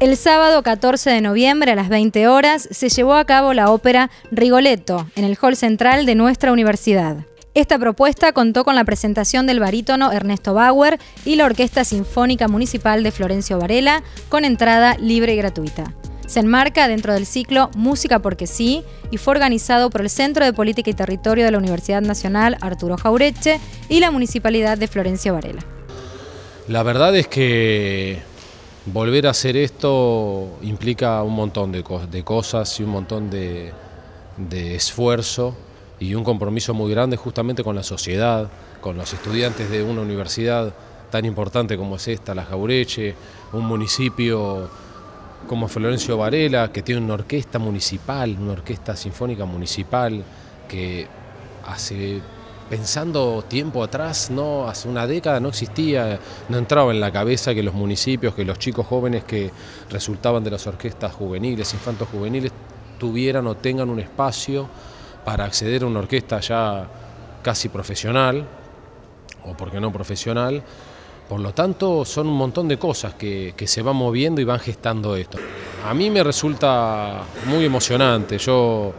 El sábado 14 de noviembre a las 20 horas se llevó a cabo la ópera Rigoletto en el hall central de nuestra universidad. Esta propuesta contó con la presentación del barítono Ernesto Bauer y la Orquesta Sinfónica Municipal de Florencio Varela con entrada libre y gratuita. Se enmarca dentro del ciclo Música porque sí y fue organizado por el Centro de Política y Territorio de la Universidad Nacional Arturo Jaureche y la Municipalidad de Florencio Varela. La verdad es que volver a hacer esto implica un montón de, cosas y un montón de, esfuerzo y un compromiso muy grande justamente con la sociedad, con los estudiantes de una universidad tan importante como es esta, La Jaureche, un municipio como Florencio Varela, que tiene una orquesta municipal, una orquesta sinfónica municipal, que hace pensando tiempo atrás, no, hace una década no existía, no entraba en la cabeza que los municipios, que los chicos jóvenes que resultaban de las orquestas juveniles, infantos juveniles, tuvieran o tengan un espacio para acceder a una orquesta ya casi profesional, o porque no profesional. Por lo tanto, son un montón de cosas que, que se van moviendo y van gestando esto. A mí me resulta muy emocionante. Yo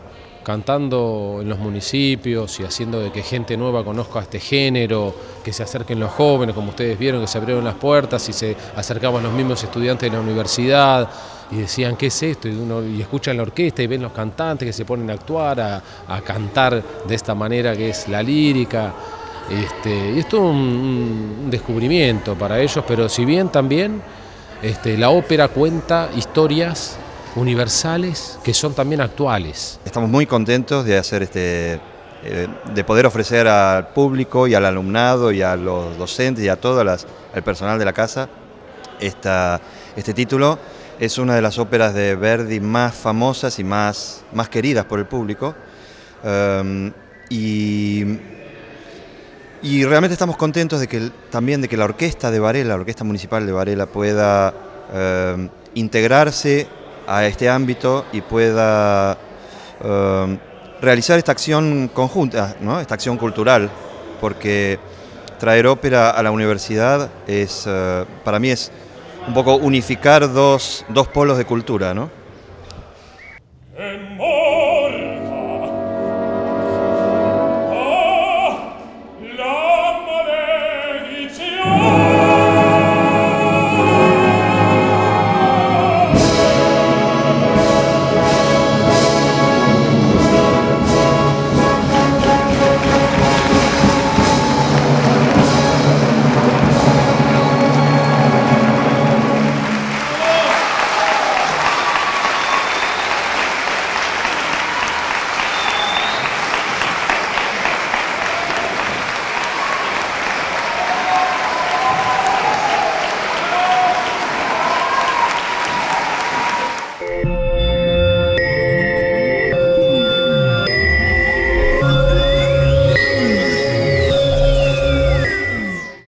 cantando en los municipios y haciendo de que gente nueva conozca este género, que se acerquen los jóvenes, como ustedes vieron, que se abrieron las puertas y se acercaban los mismos estudiantes de la universidad y decían, ¿qué es esto? Y, escuchan la orquesta y ven los cantantes que se ponen a actuar, a, cantar de esta manera que es la lírica. Este, y esto es un, descubrimiento para ellos, pero si bien también este, la ópera cuenta historias universales que son también actuales. Estamos muy contentos de hacer este eh, de poder ofrecer al público y al alumnado y a los docentes y a todo el personal de la casa esta, este título. Es una de las óperas de Verdi más famosas y más, más queridas por el público. Um, y, y, realmente estamos contentos de que, también de que la orquesta de Varela, la Orquesta Municipal de Varela, pueda um, integrarse a este ámbito y pueda um, realizar esta acción conjunta, ¿no? esta acción cultural, porque traer ópera a la universidad es, uh, para mí es un poco unificar dos, dos polos de cultura, ¿no?